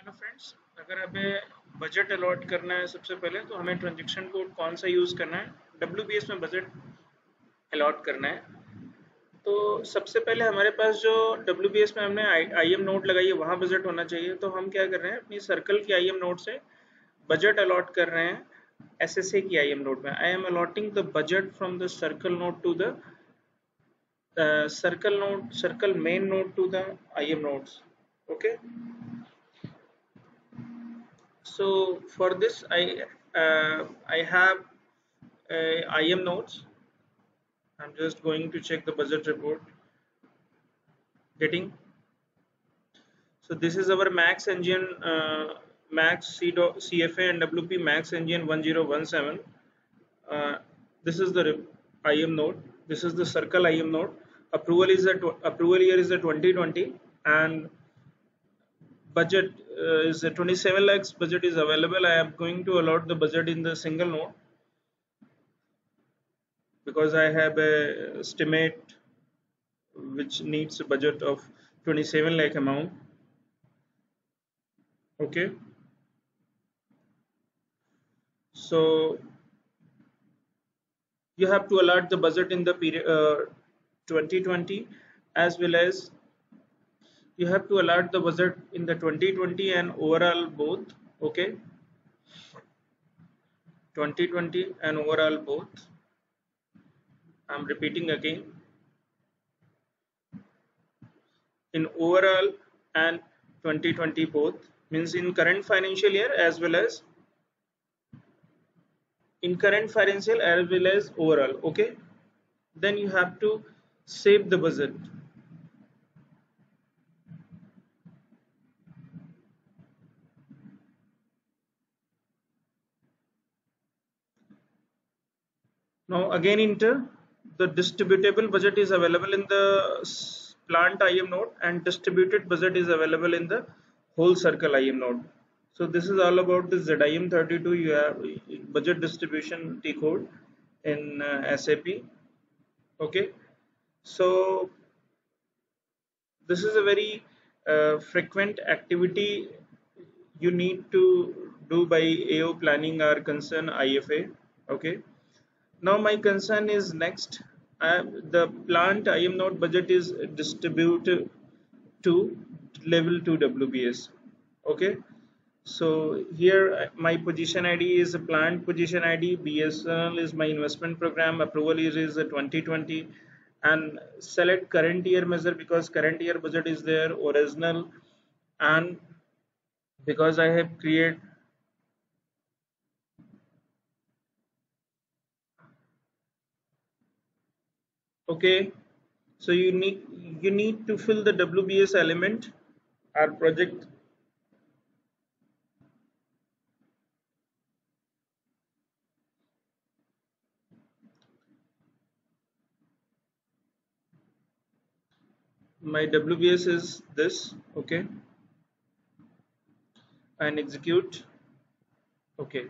Hello friends अगर हमें budget allot करना है सबसे पहले तो हमें ट्रांजेक्शन कोड कौन सा यूज़ करना है? डब्ल्यू में बजट अलॉट करना है। तो सबसे पहले हमारे पास जो डब्ल्यू में हमने आई एम नोट लगाई है, वहाँ बजट होना चाहिए। तो हम क्या कर रहे हैं, अपनी सर्कल की आई एम नोट से बजट अलॉट कर रहे हैं एस एस ए की आई एम नोट में। I M allotting the budget from the circle note to the circle note circle main note to the I M notes okay? So for this i uh, i have uh, im notes. I'm just going to check the budget report. Getting? So this is our max engine uh, max C cfa and wp max engine 1017 uh, this is the im node this is the circle im node approval is a approval year is a 2020 and budget uh, is 27 lakhs budget is available. I am going to allot the budget in the single node because i have a estimate which needs a budget of 27 lakh amount. Okay? So you have to allot the budget in the period uh, 2020 as well as you have to allot the budget in the 2020 and overall both okay? 2020 and overall both. I'm repeating again. In overall and 2020 both means in current financial year as well as in current financial as well as overall okay? Then you have to save the budget now again enter the distributable budget is available in the plant IM node and distributed budget is available in the whole circle IM node. So this is all about the ZIM32 you have budget distribution T code in uh, SAP okay? So this is a very uh, frequent activity you need to do by AO planning or concern IFA okay now my concern is next. The plant im node budget is distributed to level 2 wbs okay? So here uh, my position id is a plant position id bsnl is my investment program. Approval year is 2020 and select current year measure because current year budget is there original. And because i have created okay. So you need you need to fill the WBS element our project. My WBS is this okay. And execute okay.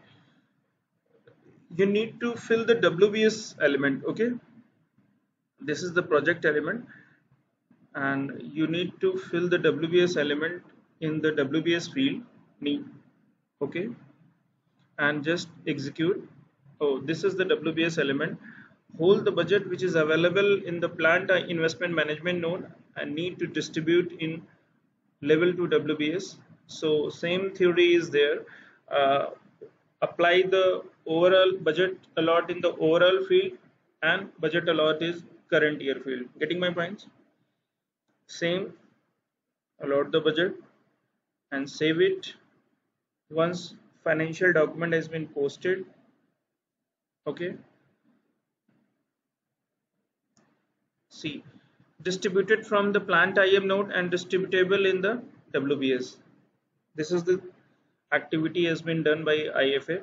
You need to fill the WBS element okay this is the project element and you need to fill the WBS element in the WBS field need okay? And just execute. Oh this is the WBS element. Hold the budget which is available in the plant investment management node and need to distribute in level 2 WBS so same theory is there. Uh, apply the overall budget allot in the overall field and budget allot is current year field. Getting my points? Same allot the budget and save it. Once financial document has been posted okay. See distributed from the plant IM node and distributable in the WBS this is the activity has been done by IFA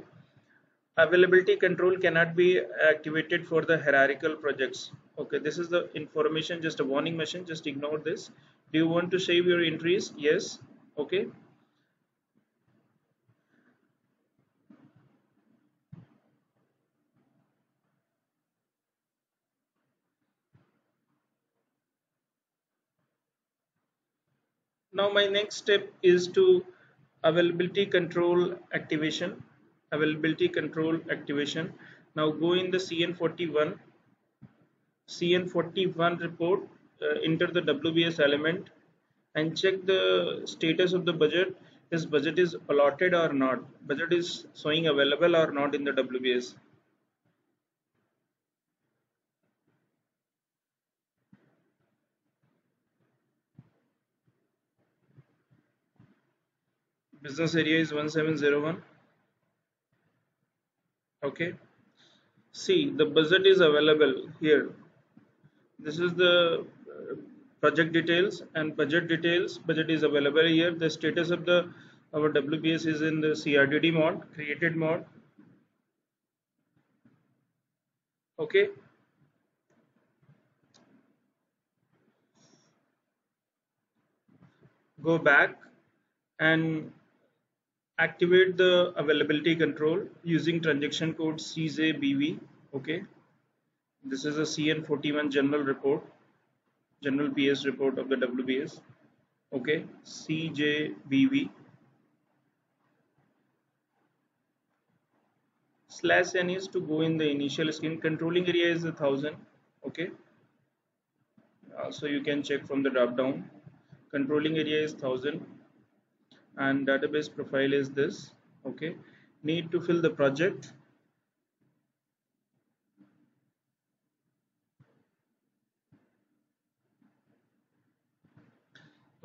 availability control cannot be activated for the hierarchical projects okay this is the information just a warning machine just ignore this. Do you want to save your entries? Yes. Okay. Now my next step is to availability control activation. Availability control activation. Now go in the cn41 cn41 report uh, enter the wbs element and check the status of the budget is budget is allotted or not budget is showing available or not in the wbs business area is 1701 okay. See the budget is available here this is the uh, project details and budget details. Budget is available here. The status of the our WBS is in the CRTD mode created mode. Okay. Go back and activate the availability control using transaction code CJBV okay this is a CN41 general report general PS report of the WBS okay? CJBV slash n is to go in the initial screen controlling area is a thousand okay? Uh, so you can check from the drop down. Controlling area is thousand. And database profile is this okay? Need to fill the project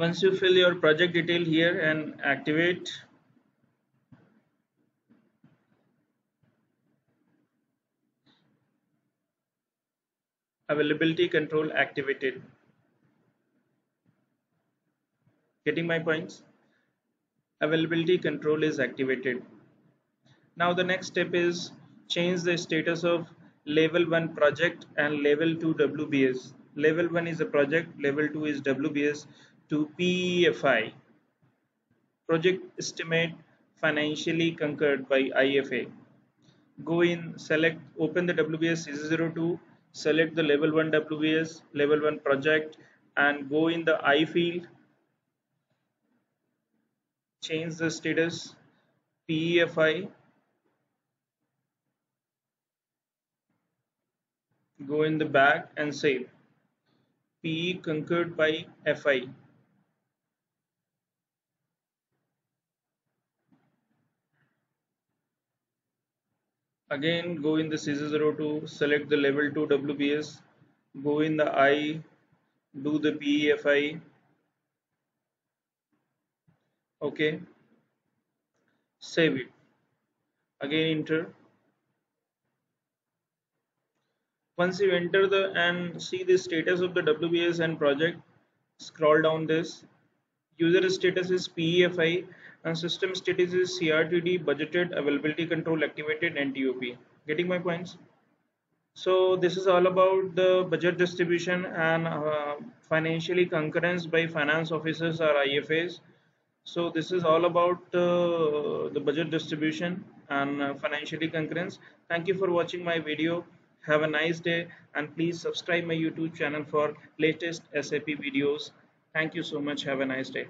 once you fill your project detail here and activate availability control activated getting my points availability control is activated. Now the next step is change the status of level 1 project and level 2 WBS. Level 1 is a project, level 2 is WBS to PEFI. Project estimate financially concurred by IFA. Go in, select, open the WBS CJ02, select the level 1 WBS, level 1 project and go in the I field change the status PEFI go in the back and save PE concurred by FI again go in the CJ02 select the level 2 WBS go in the I do the PEFI okay. Save it. Again enter. Once you enter the and see the status of the WBS and project scroll down this. User status is PEFI and system status is CRTD budgeted availability control activated and TOP getting my points? So this is all about the budget distribution and uh, financially concurrence by finance officers or IFAs so this is all about uh, the budget distribution and uh, financially concurrence. Thank you for watching my video. Have a nice day and please subscribe my youtube channel for latest sap videos. Thank you so much. Have a nice day